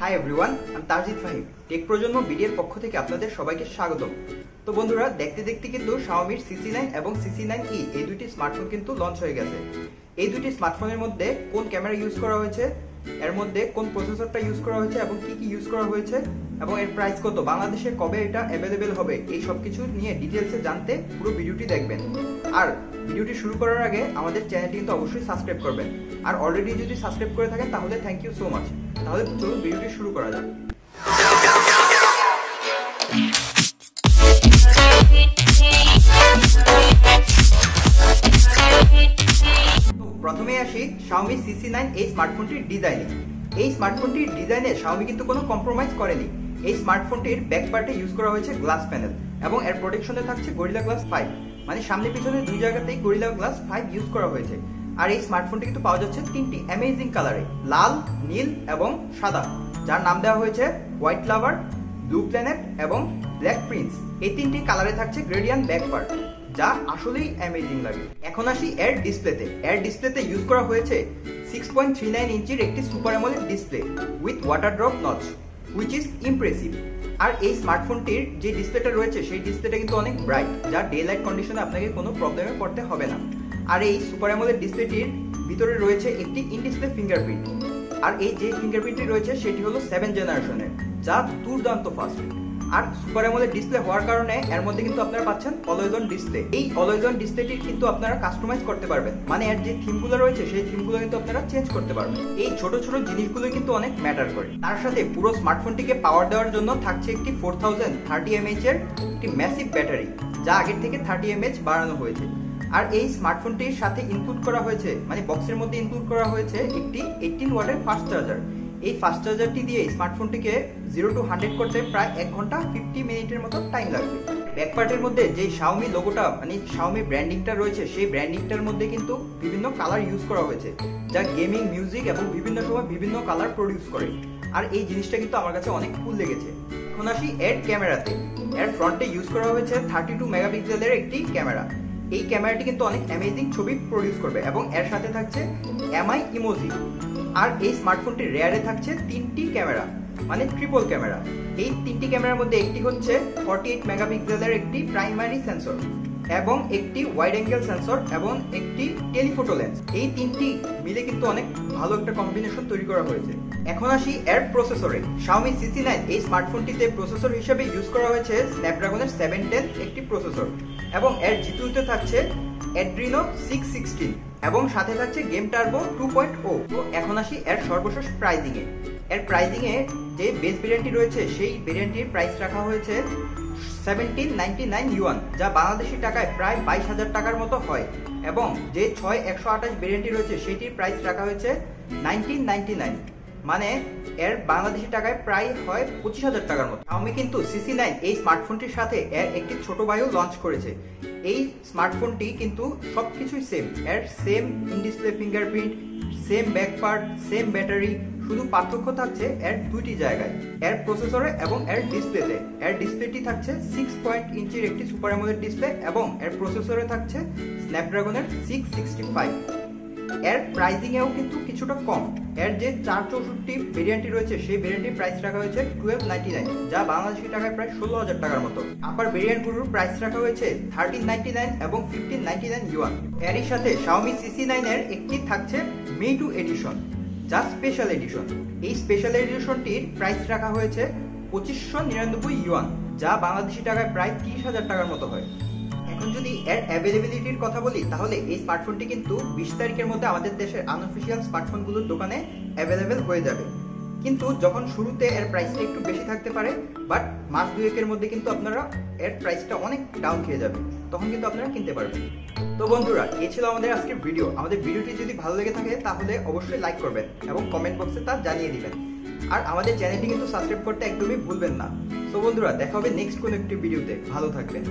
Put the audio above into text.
Hi everyone আমি তারজিদ Fahim take প্রজন্ম বিডিএর পক্ষ থেকে আপনাদের সবাইকে স্বাগত তো বন্ধুরা, দেখতে দেখতে কিন্তু শাওমির সিসি নাইন এবং সিসি নাইন ই এই দুটি স্মার্টফোন কিন্তু লঞ্চ হয়ে গেছে। এই দুটি স্মার্টফোনের মধ্যে কোন ক্যামেরা ইউজ করা হয়েছে? এর মধ্যে কোন প্রসেসরটা ইউজ করা হয়েছে এবং কি কি ইউজ করা হয়েছে এবং এর প্রাইস কত? বাংলাদেশে কবে এটা অ্যাভেলেবেল হবে? এই সব কিছু নিয়ে ডিটেলসে জানতে পুরো ভিডিওটি দেখবেন। আর ভিডিওটি শুরু করার আগে আমাদের চ্যানেলটি কিন্তু অবশ্যই সাবস্ক্রাইব করবেন। আর অলরেডি যদি সাবস্ক্রাইব করে থাকেন তাহলে থ্যাংক ইউ সো মাচ তাহলে চলুন ভিডিওটি শুরু করা যাক। আসি Xiaomi CC9 এই স্মার্টফোনটির ডিজাইনে এই স্মার্টফোনটির ডিজাইনে Xiaomi কিন্তু কোনো কম্প্রোমাইজ করেনি। এই স্মার্টফোনটির ব্যাক পার্টে ইউজ করা হয়েছে গ্লাস প্যানেল এবং এর প্রোটেকশনে থাকছে গরিলা গ্লাস ফাইভ মানে সামনে পিছনে দুই জায়গাতেই গরিলা গ্লাস ফাইভ ইউজ করা হয়েছে। আর এই স্মার্টফোনটি কিন্তু পাওয়া যাচ্ছে তিনটি অ্যামেজিং কালারে লাল, নীল এবং সাদা। যার নাম দেওয়া হয়েছে হোয়াইট লাভার ব্লু প্ল্যানেট এবং ব্ল্যাক প্রিন্স এই তিনটি কালারে থাকছে গ্রেডিয়ান ব্যাক পার্ট যা আসলেই অ্যামেজিং লাগে। এখন আসি এর ডিসপ্লেতে এর ডিসপ্লেতে ইউজ করা হয়েছে সিক্স পয়েন্ট থ্রি নাইন ইঞ্চির একটি super AMOLED display with water drop notch which is impressive আর এই স্মার্টফোনটির যে ডিসপ্লেটা রয়েছে, সেই ডিসপ্লেটা কিন্তু অনেক ব্রাইট যা ডে লাইট কন্ডিশনে আপনাকে কোনো প্রবলেমে পড়তে হবে না। আর এই সুপার অ্যামোলেড ডিসপ্লেটির ভিতরে রয়েছে একটি ইন ডিসপ্লে ফিঙ্গারপ্রিন্ট আর এই যে ফিঙ্গারপ্রিন্টটি রয়েছে, সেটি হলো সেভেন জেনারেশনের যা দুর্দান্ত ফাস্ট আর সুপার অ্যামোলেড ডিসপ্লে হওয়ার কারণে এর মধ্যে কিন্তু আপনারা পাচ্ছেন অলওয়েজন ডিসপ্লে এই অলওয়েজন ডিসপ্লেটি কিন্তু আপনারা কাস্টমাইজ করতে পারবেন। মানে এর যে থিমগুলো রয়েছে, সেই থিমগুলো কিন্তু আপনারা চেঞ্জ করতে পারবেন। এই ছোট ছোট জিনিসগুলো কিন্তু অনেক ম্যাটার করে। তার সাথে পুরো স্মার্টফোনটিকে পাওয়ার দেওয়ার জন্য থাকছে একটি ফোর থাউজেন্ড থার্টি এমএইচ এর একটি ম্যাসিভ ব্যাটারি যা আগের থেকে থার্টি এমএইচ বাড়ানো হয়েছে। আর এই স্মার্টফোনটির সাথে ইনক্লুড করা হয়েছে মানে বক্সের মধ্যে ইনক্লুড করা হয়েছে একটি এইটিন ওয়াটের ফাস্ট চার্জার এই ফাস্ট চার্জারটি দিয়ে স্মার্টফোনটিকে জিরো টু হান্ড্রেড করতে প্রায় এক ঘণ্টা ফিফটি মিনিটের মতো টাইম লাগবে। ব্যাক পার্টের মধ্যে যে শাওমি লোগোটা মানে শাওমি ব্র্যান্ডিংটা রয়েছে, সেই ব্র্যান্ডিংটার মধ্যে কিন্তু বিভিন্ন কালার ইউজ করা হয়েছে, যা গেমিং মিউজিক এবং বিভিন্ন সময় বিভিন্ন কালার প্রডিউস করে। আর এই জিনিসটা কিন্তু আমার কাছে অনেক কুল লেগেছে। এখন আসি এর ক্যামেরাতে এর ফ্রন্টে ইউজ করা হয়েছে থার্টি টু মেগাপিক্সেলের একটি ক্যামেরা এই ক্যামেরাটি কিন্তু অনেক অ্যামেজিং ছবি প্রডিউস করবে এবং এর সাথে থাকছে এমআই ইমোজি আর এই স্মার্টফোনটির রেয়ারে থাকছে তিনটি ক্যামেরা মানে ট্রিপল ক্যামেরা। এই তিনটি ক্যামেরার মধ্যে একটি হচ্ছে ফর্টি এইট মেগাপিক্সেলের একটি প্রাইমারি সেন্সর এবং একটি ওয়াইড অ্যাঙ্গেল সেন্সর এবং একটি টেলিফোটো লেন্স এই তিনটি মিলে কিন্তু অনেক ভালো একটা কম্বিনেশন তৈরি করা হয়েছে। এখন আসি এর প্রসেসরে Xiaomi CC9 এই স্মার্টফোনটিতে প্রসেসর হিসেবে ইউজ করা হয়েছে স্ন্যাপড্রাগনের সেভেন টেন একটি প্রসেসর এবং এর জিতুতে থাকছে অ্যাড্রিনো সিক্স সিক্সটিন এবং সাথে থাকছে Game Turbo two point O তো এখন আসি এর সর্বশেষ প্রাইজিং এ এর প্রাইজিং এ যে বেস ভেরিয়েন্টটি রয়েছে, সেই ভেরিয়েন্টটির প্রাইস রাখা হয়েছে সেভেন্টিন নাইনটি নাইন ইউয়ান যা বাংলাদেশি টাকায় প্রায় বাইশ হাজার টাকার মতো হয়। এবং যে ছয় একশো আঠাশ ভেরিয়েন্টটি রয়েছে সেটির প্রাইস রাখা হয়েছে নাইনটিন নাইনটি নাইন মানে এর বাংলাদেশি টাকায় প্রায় হয় পঁচিশ হাজার টাকার মতো। আমি কিন্তু সিসি নাইন এই স্মার্টফোনটির সাথে এর একটি ছোট ভাইও লঞ্চ করেছে। এই স্মার্টফোনটি কিন্তু সবকিছুই সেম এর same in display fingerprint same back part same battery শুধু পার্থক্য থাকছে এর দুইটি জায়গায়, এর প্রসেসরে এবং এর ডিসপ্লেতে এর ডিসপ্লেটি থাকছে সিক্স পয়েন্ট ইঞ্চির একটি সুপার অ্যামোলেড ডিসপ্লে এবং এর প্রসেসরে থাকছে স্ন্যাপড্রাগনের সিক্স সিক্সটি ফাইভ এর প্রাইজিং এও কিন্তু কিছুটা কম। এর যে চার চৌষট্টি ভেরিয়েন্টটি রয়েছে, সেই ভেরিয়েন্টটির প্রাইস রাখা হয়েছে টুয়েলভ নাইনটি নাইন যা বাংলাদেশি টাকায় প্রায় ষোলো হাজার টাকার মতো। আপার ভেরিয়েন্টগুলোর প্রাইস রাখা হয়েছে থার্টিন নাইনটি নাইন এবং ফিফটিন নাইনটি নাইন ইউয়ান এরই সাথে শাওমি সিসি নাইনের একটি থাকছে মে টু এডিশন যা স্পেশাল এডিশন এই স্পেশাল এডিশনটির প্রাইস রাখা হয়েছে পঁচিশশো নিরানব্বই ইউয়ান যা বাংলাদেশি টাকায় প্রায় তিরিশ হাজার টাকার মতো হয়। এখন যদি এর অ্যাভেলেবিলিটির কথা বলি, তাহলে এই স্মার্টফোনটি কিন্তু বিশ তারিখের মধ্যে আমাদের দেশের আনঅফিসিয়াল স্মার্টফোনগুলোর দোকানে অ্যাভেলেবেল হয়ে যাবে। কিন্তু যখন শুরুতে এর প্রাইসটা একটু বেশি থাকতে পারে বাট মাস দুয়েকের মধ্যে কিন্তু আপনারা এর প্রাইসটা অনেক ডাউন খেয়ে যাবে, তখন কিন্তু আপনারা কিনতে পারবেন। তো বন্ধুরা এই ছিল আমাদের আজকের ভিডিও আমাদের ভিডিওটি যদি ভালো লেগে থাকে, তাহলে অবশ্যই লাইক করবেন এবং কমেন্ট বক্সে তা জানিয়ে দিবেন। আর আমাদের চ্যানেলটি কিন্তু সাবস্ক্রাইব করতে একদমই ভুলবেন না। তো বন্ধুরা, দেখা হবে নেক্সট কোনো একটি ভিডিওতে ভালো থাকবেন।